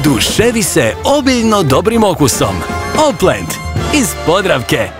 Oduševi se obiljno dobrim okusom. Opland iz Podravke.